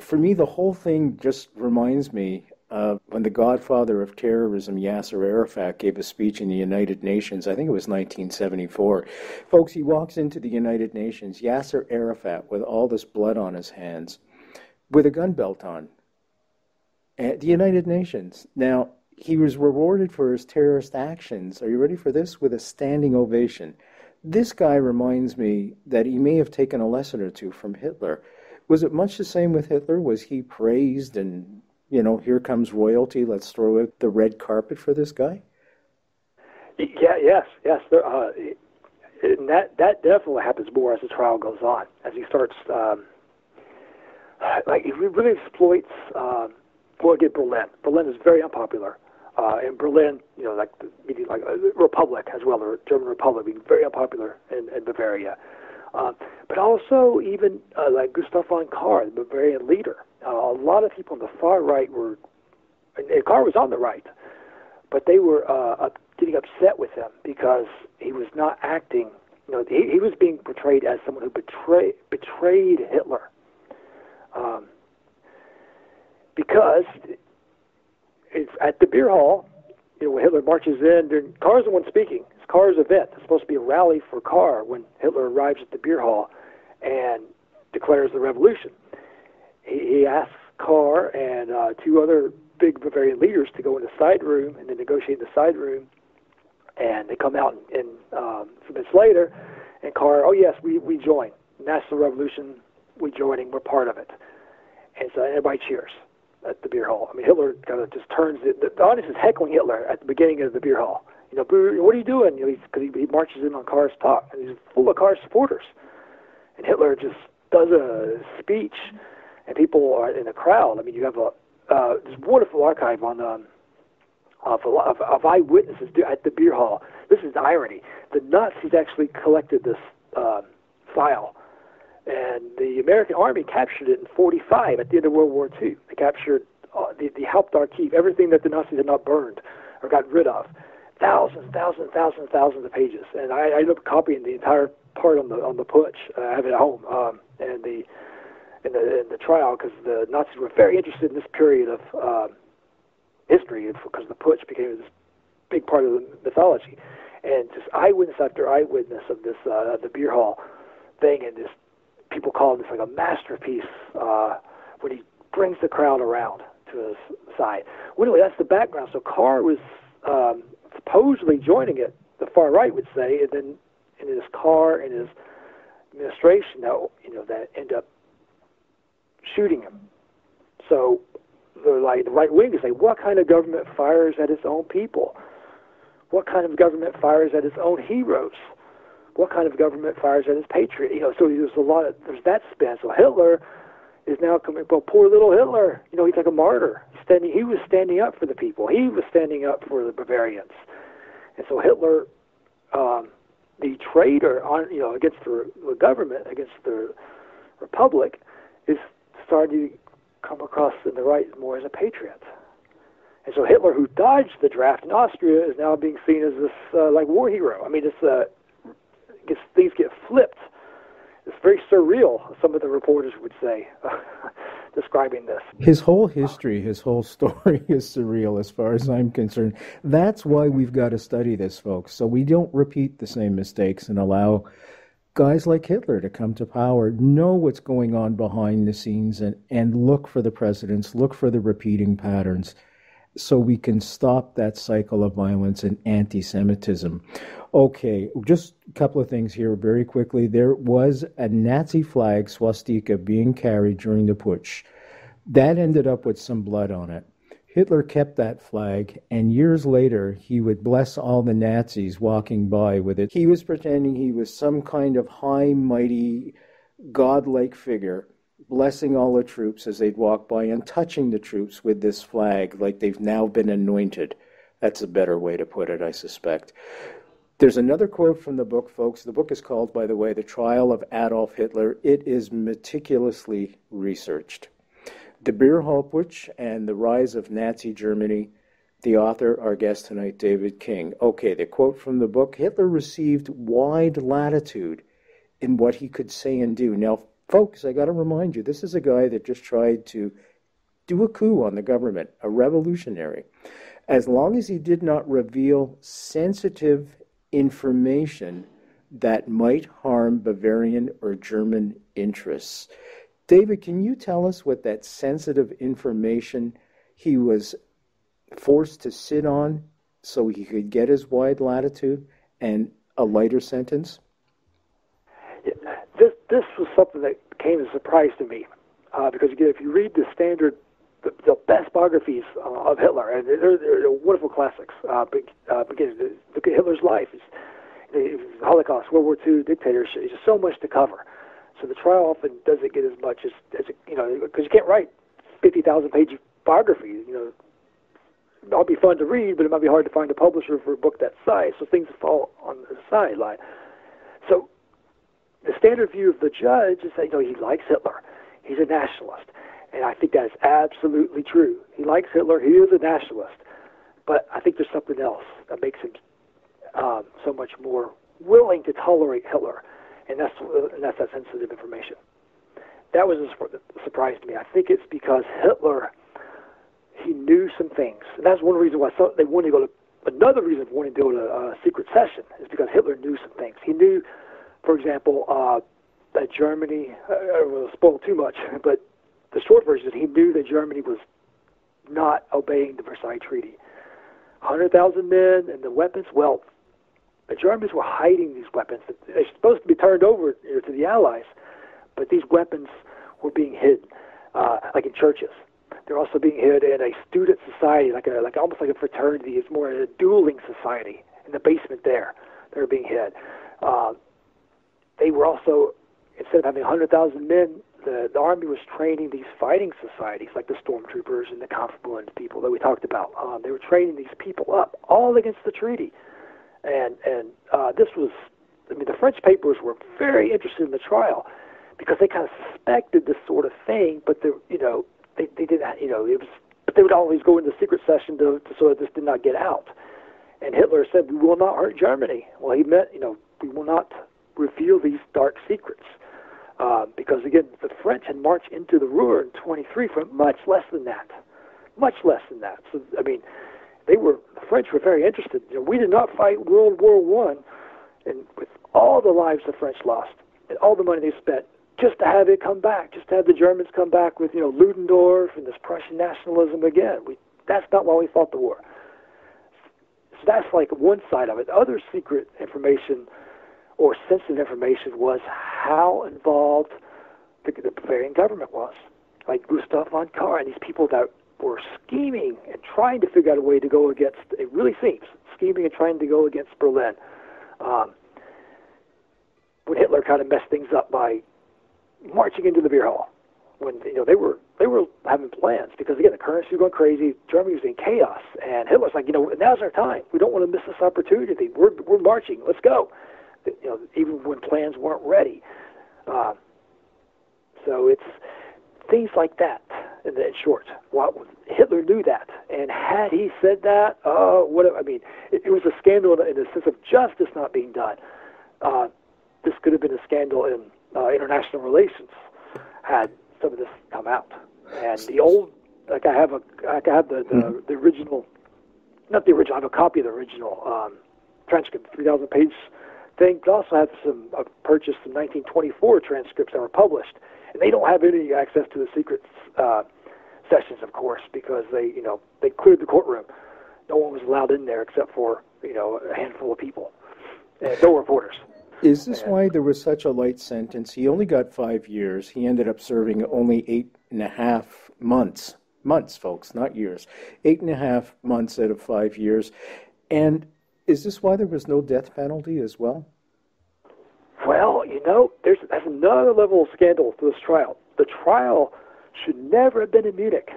for me, the whole thing just reminds me uh, when the godfather of terrorism, Yasser Arafat, gave a speech in the United Nations. I think it was 1974. Folks, he walks into the United Nations, Yasser Arafat, with all this blood on his hands, with a gun belt on, at the United Nations. Now, he was rewarded for his terrorist actions. Are you ready for this? With a standing ovation. This guy reminds me that he may have taken a lesson or two from Hitler. Was it much the same with Hitler? Was he praised and, you know, here comes royalty, let's throw out the red carpet for this guy? Yeah, yes, yes. There, uh, and that that definitely happens more as the trial goes on, as he starts, um, like he really exploits. Um, again, Berlin. Berlin is very unpopular. Uh, in Berlin, you know, like the like a republic as well, or German Republic, being very unpopular in, in Bavaria. Uh, but also even uh, like Gustav von Kahr, the Bavarian leader. Uh, a lot of people on the far right were, and, and Kahr was on the right, but they were uh, getting upset with him because he was not acting. You know, he, he was being portrayed as someone who betrayed betrayed Hitler. Um, because it's at the beer hall, you know, when Hitler marches in, Kahr's the one speaking. It's Kahr's event. It's supposed to be a rally for Kahr when Hitler arrives at the beer hall, and declares the revolution. He, he asks Kahr and uh, two other big Bavarian leaders to go in the side room and then negotiate in the side room. And they come out and um, some minutes later, and Kahr, oh yes, we we join National Revolution. We're joining. We're part of it. And so everybody cheers at the beer hall. I mean, Hitler kind of just turns it. The audience is heckling Hitler at the beginning of the beer hall. You know, what are you doing? You know, because he, he marches in on Kahr's talk, and he's full of Kahr's supporters. And Hitler just does a speech, and people are in the crowd. I mean, you have a uh, this wonderful archive on um, of, of, of eyewitnesses at the beer hall. This is the irony. The Nazis actually collected this um, file and the American Army captured it in 45 at the end of World War II. They captured, uh, they, they helped keep everything that the Nazis had not burned or got rid of. Thousands, thousands, thousands, thousands of pages. And I, I ended up copying the entire part on the on the putsch. Uh, I have it at home. Um, and the in the in the trial because the Nazis were very interested in this period of uh, history because the putsch became this big part of the mythology. And just eyewitness after eyewitness of this uh, the beer hall thing and just people call this like a masterpiece uh, when he brings the crowd around to his side. Well, anyway, that's the background. So Kahr was um, supposedly joining it, the far right would say, and then in his Kahr and his administration that you know that end up shooting him. So the like the right wing is say, what kind of government fires at its own people? What kind of government fires at its own heroes? What kind of government fires at his patriot? You know, so there's a lot of there's that spin. So Hitler is now coming. Well, poor little Hitler. You know, he's like a martyr. Standing, he was standing up for the people. He was standing up for the Bavarians. And so Hitler, um, the traitor on you know against the, the government, against the republic, is starting to come across in the right more as a patriot. And so Hitler, who dodged the draft in Austria, is now being seen as this uh, like war hero. I mean, it's uh, gets, things get flipped. It's very surreal, some of the reporters would say, [LAUGHS] describing this. His whole history, his whole [LAUGHS] story is surreal as far as I'm concerned. That's why we've got to study this, folks, so we don't repeat the same mistakes and allow guys like Hitler to come to power, know what's going on behind the scenes, and, and look for the precedents, look for the repeating patterns so we can stop that cycle of violence and anti Semitism. Okay, just a couple of things here very quickly. There was a Nazi flag swastika being carried during the putsch. That ended up with some blood on it. Hitler kept that flag, and years later, he would bless all the Nazis walking by with it. He was pretending he was some kind of high, mighty, godlike figure blessing all the troops as they'd walk by and touching the troops with this flag like they've now been anointed. That's a better way to put it, I suspect. There's another quote from the book, folks. The book is called, by the way, The Trial of Adolf Hitler. It is meticulously researched. The Beer Hall and the Rise of Nazi Germany. The author, our guest tonight, David King. Okay, the quote from the book Hitler received wide latitude in what he could say and do. Now, folks, I got to remind you, this is a guy that just tried to do a coup on the government, a revolutionary. As long as he did not reveal sensitive information that might harm Bavarian or German interests. David, can you tell us what that sensitive information he was forced to sit on so he could get his wide latitude and a lighter sentence? This was something that came as a surprise to me uh, because again, if you read the standard, the, the best biographies uh, of Hitler, and they're, they're wonderful classics. Uh, but, uh, because look at Hitler's life, it's, the Holocaust, World War II, dictatorship. There's so much to cover. So the trial often doesn't get as much as, as you know, because you can't write 50,000 page biography. You know, it might be fun to read, but it might be hard to find a publisher for a book that size. So things fall on the sideline. So the standard view of the judge is that you know he likes Hitler, he's a nationalist, and I think that is absolutely true. He likes Hitler, he is a nationalist, but I think there's something else that makes him um, so much more willing to tolerate Hitler, and that's and that's that sensitive information. That was a surprise to me. I think it's because Hitler he knew some things, and that's one reason why they wanted to go to. Another reason for wanting to go to a secret session is because Hitler knew some things. He knew for example, uh, that Germany, uh, I will spoil too much, [LAUGHS] but the short version is he knew that Germany was not obeying the Versailles Treaty. 100,000 men and the weapons, well, the Germans were hiding these weapons. They're supposed to be turned over you know, to the Allies, but these weapons were being hid, uh, like in churches. They're also being hid in a student society, like a like almost like a fraternity. It's more a dueling society in the basement there. They're being hid. Uh, they were also instead of having 100,000 men, the, the army was training these fighting societies like the stormtroopers and the Kampfbund people that we talked about. Um, they were training these people up all against the treaty, and and uh, this was, I mean, the French papers were very interested in the trial because they kind of suspected this sort of thing, but they, you know, they they did not, you know, it was, but they would always go into secret session to, to so that this did not get out. And Hitler said, "We will not hurt Germany." Well, he meant, you know, we will not reveal these dark secrets. Uh, because again, the French had marched into the Ruhr in 23 for much less than that, much less than that. So I mean, they were the French were very interested. You know, we did not fight World War One, and with all the lives the French lost and all the money they spent, just to have it come back, just to have the Germans come back with you know Ludendorff and this Prussian nationalism again. We that's not why we fought the war. So that's like one side of it. The other secret information or sensitive information was how involved the, the Bavarian government was. Like Gustav von Kahr and these people that were scheming and trying to figure out a way to go against, it really seems, scheming and trying to go against Berlin. Um, when Hitler kind of messed things up by marching into the beer hall, when you know they were they were having plans because again the currency was going crazy, Germany was in chaos, and Hitler's like, you know, now's our time. We don't want to miss this opportunity. We're we're marching. Let's go you know, even when plans weren't ready. Uh, so it's things like that. In, in short, what Hitler knew that, and had he said that, uh, what I mean, it, it was a scandal in the sense of justice not being done. Uh, this could have been a scandal in uh, international relations had some of this come out. And the old, like I have a, like I have the the, mm-hmm. the original, not the original, I have a copy of the original um, transcript, three thousand page We also have some uh, purchased some 1924 transcripts that were published, and they don't have any access to the secret uh, sessions, of course, because they, you know, they cleared the courtroom. No one was allowed in there except for, you know, a handful of people, and no reporters. Is this and, why there was such a light sentence? He only got five years. He ended up serving only eight and a half months. Months, folks, not years. Eight and a half months out of five years. And is this why there was no death penalty as well? Well, you know, there's that's another level of scandal to this trial. The trial should never have been in Munich.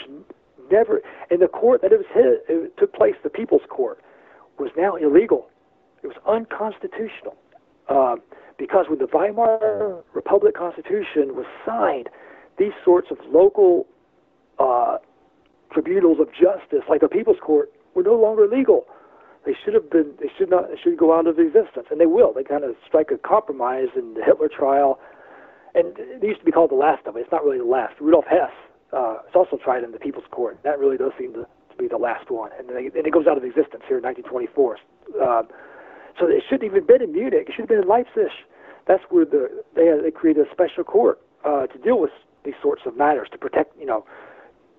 Should never, in the court that it was hit, it took place, the People's Court, was now illegal. It was unconstitutional um, because when the Weimar Republic Constitution was signed, these sorts of local uh, tribunals of justice, like the People's Court, were no longer legal. They should have been. They should not. Should go out of existence, and they will. They kind of strike a compromise in the Hitler trial, and it used to be called the last of it. It's not really the last. Rudolf Hess uh, is also tried in the People's Court. That really does seem to, to be the last one, and, they, and it goes out of existence here in 1924. Uh, so it shouldn't even been in Munich. It should have been in Leipzig. That's where the they they created a special court uh, to deal with these sorts of matters to protect you know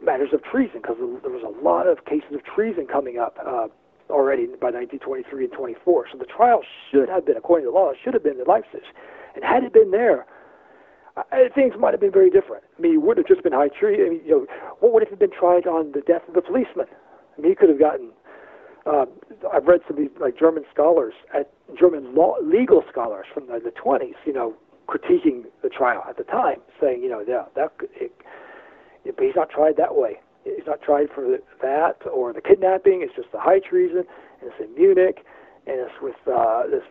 matters of treason because there was a lot of cases of treason coming up. Uh, already by 1923 and 24. So the trial should have been, according to the law, should have been in Leipzig. And had it been there, I, things might have been very different. I mean, it would have just been high treason. I mean, you know, what would have been tried on the death of the policeman? I mean, he could have gotten. Uh, I've read some of these like German scholars, at German law, legal scholars from the, the 20s, you know, critiquing the trial at the time, saying, you know, yeah, that it, but he's not tried that way. He's not tried for that or the kidnapping. It's just the high treason, and it's in Munich, and it's with uh, this,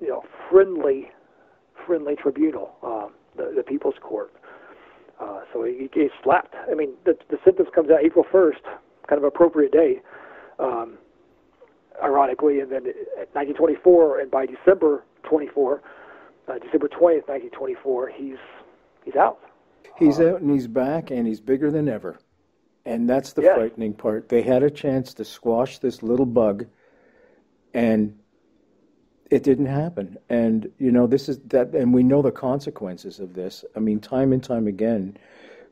you know, friendly, friendly tribunal, uh, the, the People's Court. Uh, so he, he slapped. I mean, the, the sentence comes out April 1st, kind of appropriate day, um, ironically, and then 1924, and by December 24, uh, December 20th, 1924, he's he's out. He's uh, out and he's back and he's bigger than ever. And that's the yes. frightening part. They had a chance to squash this little bug, and it didn't happen. And, you know, this is that, and we know the consequences of this. I mean, time and time again,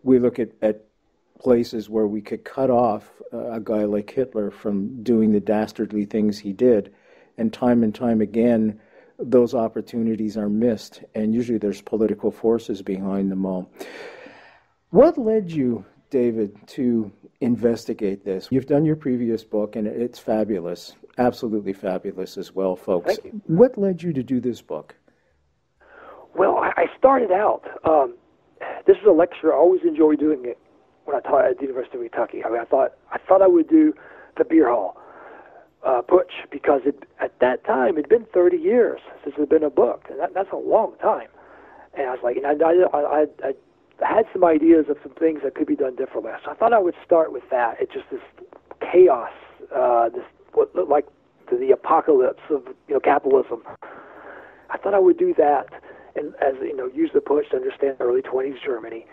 we look at, at places where we could cut off uh, a guy like Hitler from doing the dastardly things he did. And time and time again, those opportunities are missed. And usually there's political forces behind them all. What led you, David, to investigate this? You've done your previous book, and it's fabulous absolutely fabulous as well, folks. What led you to do this book? Well, I started out. Um, this is a lecture. I always enjoy doing it when I taught at the University of Kentucky. I mean, I thought I thought I would do the beer hall uh, putsch because it, at that time it'd been 30 years since there'd been a book, and that, that's a long time. And I was like, and I, I, I, I had some ideas of some things that could be done differently. So I thought I would start with that. It's just this chaos, uh, this what looked like the apocalypse of you know capitalism. I thought I would do that, and as you know, use the putsch to understand early 20s Germany.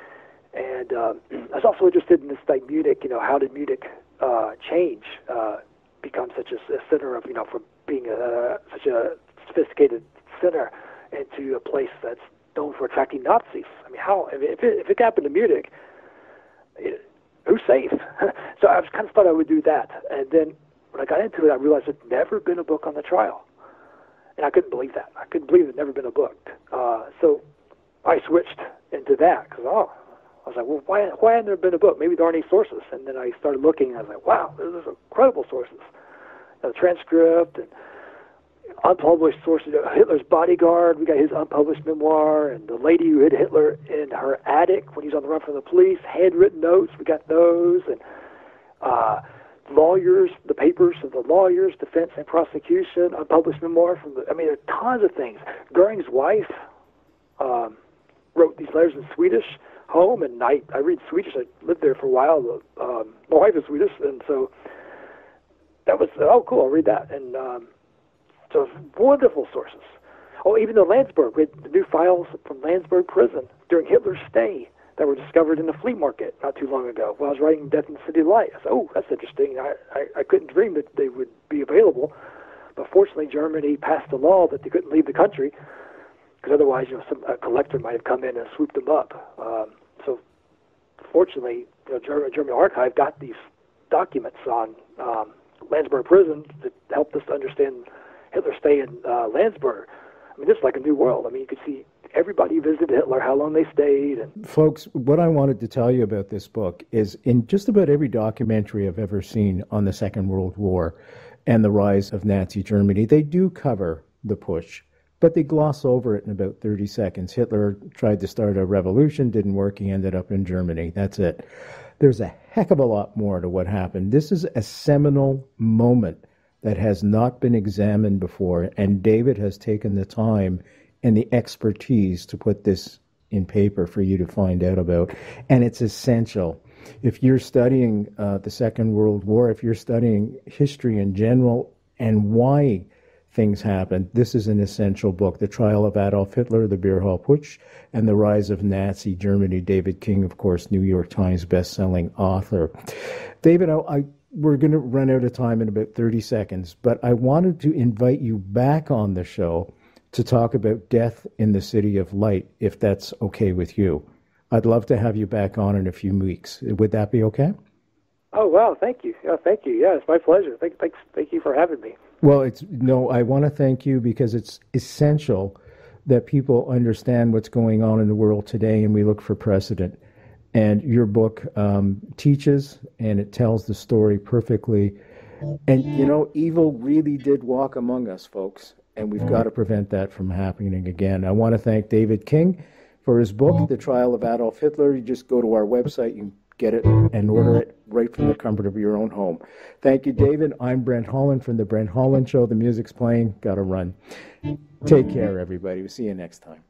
And um, [CLEARS THROAT] I was also interested in this like Munich. You know, how did Munich uh, change, uh, become such a, a center of you know from being a, such a sophisticated center into a place that's known for attracting Nazis. I mean, how if it, if it happened to Munich, it, who's safe? [LAUGHS] so I was kind of thought I would do that, and then when I got into it, I realized there'd never been a book on the trial, and I couldn't believe that. I couldn't believe there'd never been a book. Uh, so I switched into that because oh, I was like, well, why why hadn't there been a book? Maybe there aren't any sources. And then I started looking, and I was like, wow, there's incredible sources. The transcript and unpublished sources. Hitler's bodyguard. We got his unpublished memoir, and the lady who hid Hitler in her attic when he was on the run from the police. Handwritten notes. We got those, and uh, lawyers, the papers of the lawyers, defense and prosecution, unpublished memoir from the. I mean, there are tons of things. Goering's wife um, wrote these letters in Swedish home, and I I read Swedish. I lived there for a while. Um, my wife is Swedish, and so that was oh cool. I'll read that, and um, so wonderful sources. Oh, even the Landsberg, we had the new files from Landsberg prison during Hitler's stay that were discovered in the flea market not too long ago. While I was writing Death in the City Light, I said, "Oh, that's interesting. I, I, I couldn't dream that they would be available." But fortunately, Germany passed a law that they couldn't leave the country because otherwise, you know, some a collector might have come in and swooped them up. Um, so, fortunately, you know, German, German archive got these documents on um, Landsberg prison that helped us to understand Hitler's stay in uh, Landsberg. I mean, this is like a new world. I mean, you could see everybody visited Hitler, how long they stayed. And... Folks, what I wanted to tell you about this book is in just about every documentary I've ever seen on the Second World War and the rise of Nazi Germany, they do cover the putsch. but they gloss over it in about 30 seconds. Hitler tried to start a revolution, didn't work, he ended up in Germany. That's it. There's a heck of a lot more to what happened. This is a seminal moment that has not been examined before, and David has taken the time and the expertise to put this in paper for you to find out about. And it's essential. If you're studying uh, the Second World War, if you're studying history in general and why things happened, this is an essential book. The Trial of Adolf Hitler, The Beer Hall Putsch, and The Rise of Nazi Germany. David King, of course, New York Times best-selling author. David, I, I we're going to run out of time in about 30 seconds, but I wanted to invite you back on the show to talk about death in the city of light, if that's okay with you. I'd love to have you back on in a few weeks. Would that be okay? Oh wow, thank you. Yeah, thank you. Yeah, it's my pleasure. Thank, thanks, thank you for having me. Well, it's no, I want to thank you because it's essential that people understand what's going on in the world today, and we look for precedent. And your book um, teaches and it tells the story perfectly. And you know, evil really did walk among us, folks and we've got to prevent that from happening again. I want to thank David King for his book, The Trial of Adolf Hitler. You just go to our website, you get it and order it right from the comfort of your own home. Thank you, David. I'm Brent Holland from The Brent Holland Show. The music's playing. Got to run. Take care, everybody. We'll see you next time.